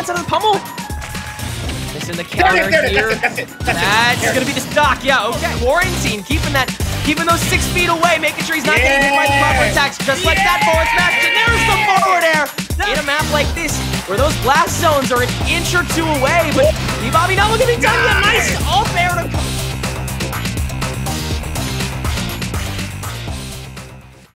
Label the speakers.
Speaker 1: gets out of the pummel. Missing the counter
Speaker 2: there
Speaker 1: here.
Speaker 2: that's it, that's it, that's it.
Speaker 1: That's gonna be the stock. Yeah, okay. Quarantine, keeping that, keeping those six feet away, making sure he's not getting hit by the proper attacks, just like that forward smash. And there's the forward air. In a map like this, where those blast zones are an inch or two away, but Bobby not looking to be done yet.